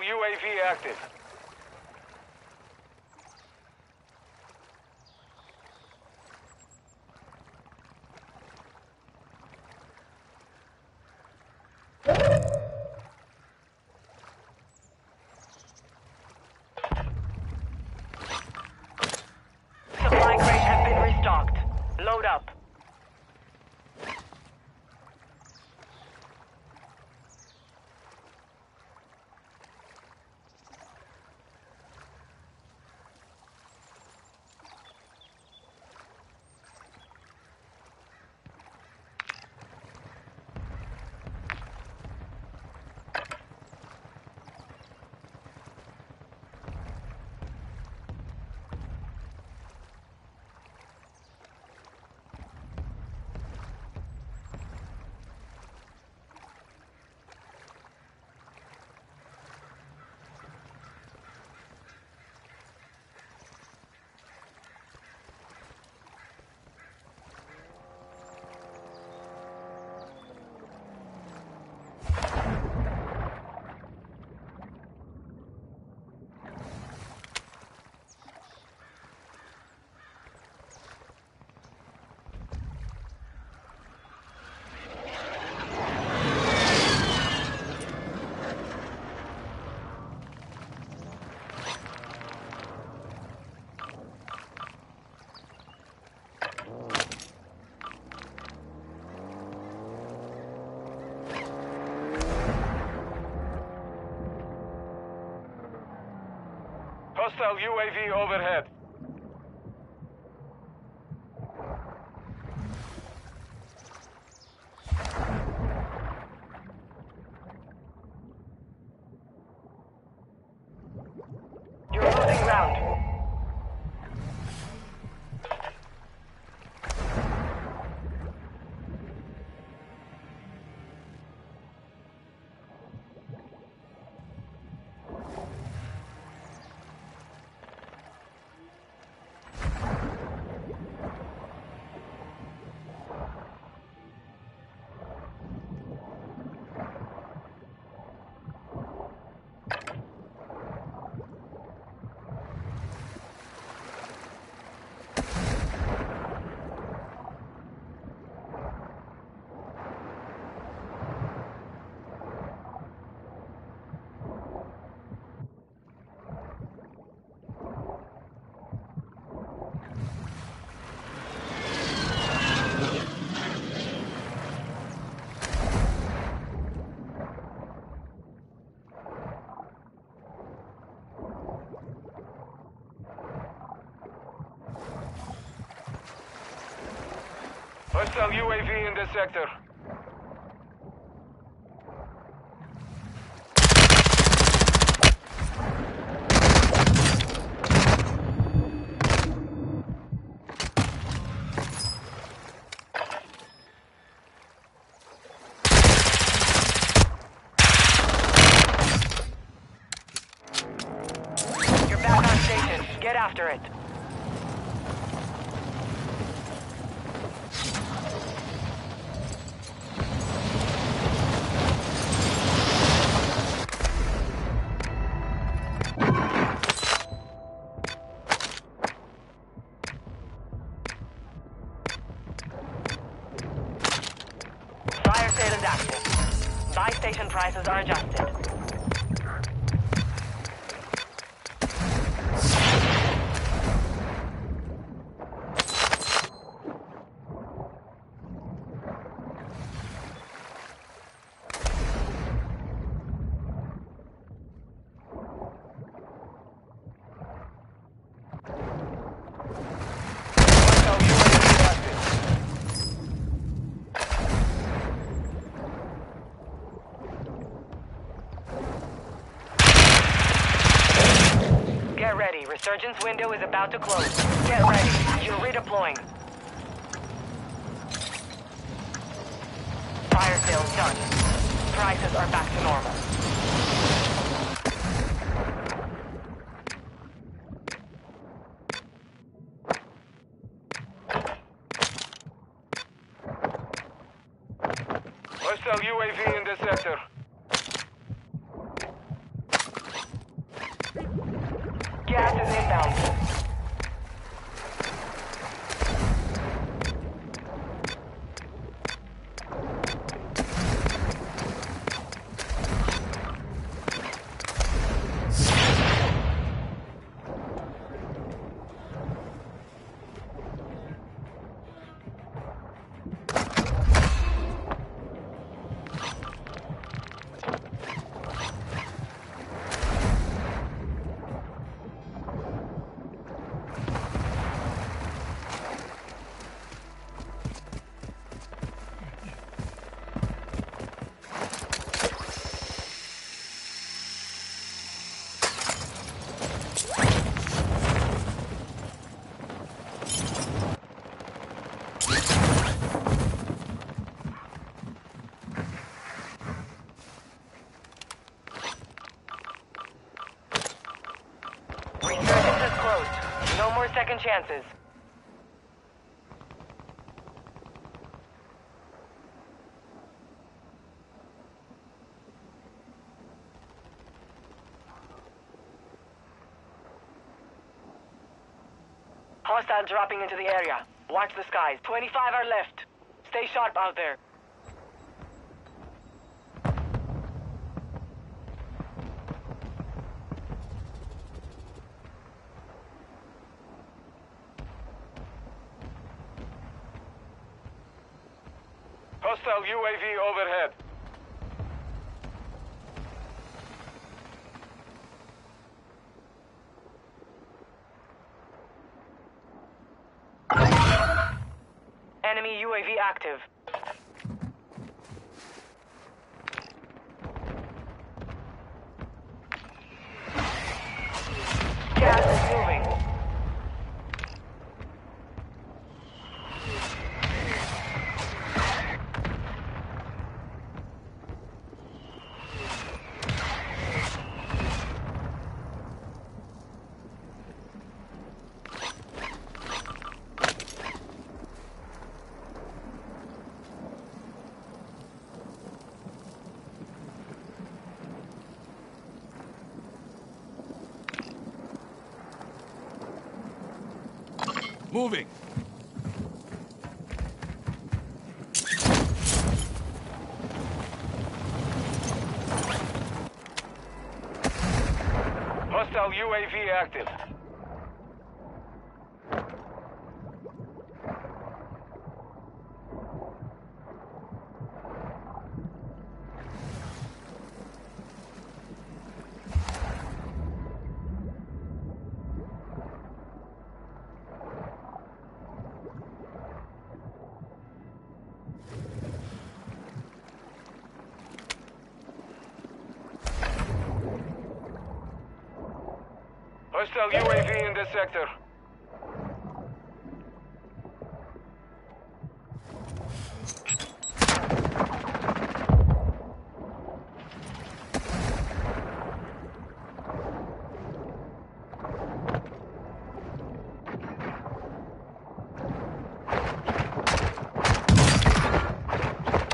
UAV active. Hostile UAV overhead. Hostile UAV in the sector. You're back on station. Get after it. Resurgence window is about to close. Get ready. You're redeploying. Fire sales done. Prices are back to normal. Second chances. Hostile dropping into the area. Watch the skies. 25 are left. Stay sharp out there. Hostile UAV overhead. Enemy UAV active. Gas is moving. Moving. Hostile UAV active. Hostile UAV in this sector.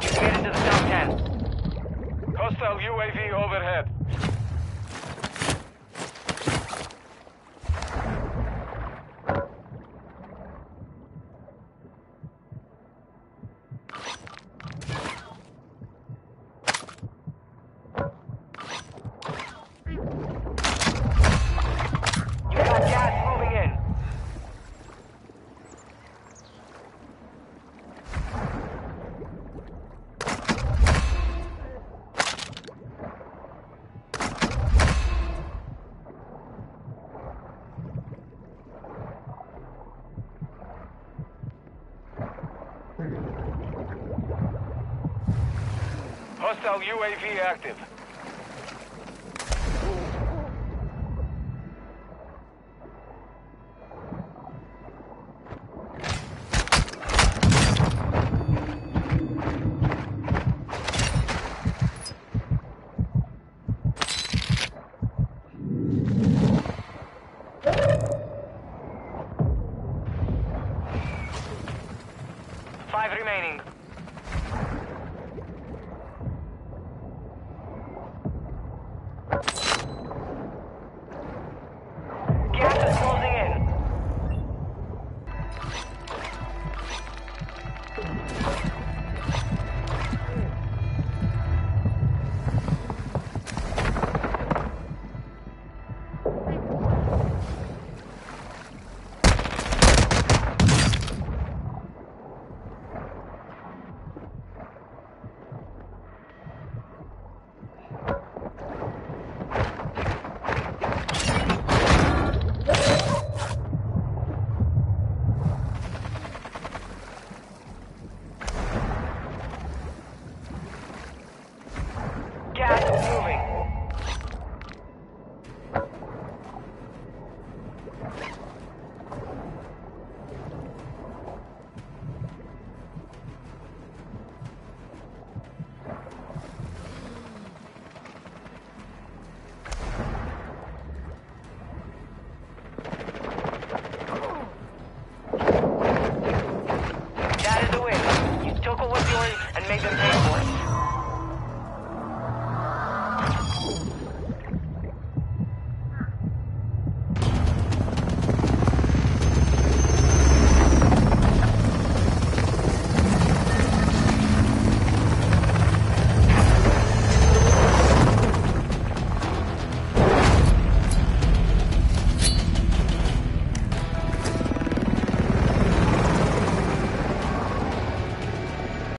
Get into the south 10. Hostile UAV overhead. You got gas moving in. Hostile UAV active. Remaining.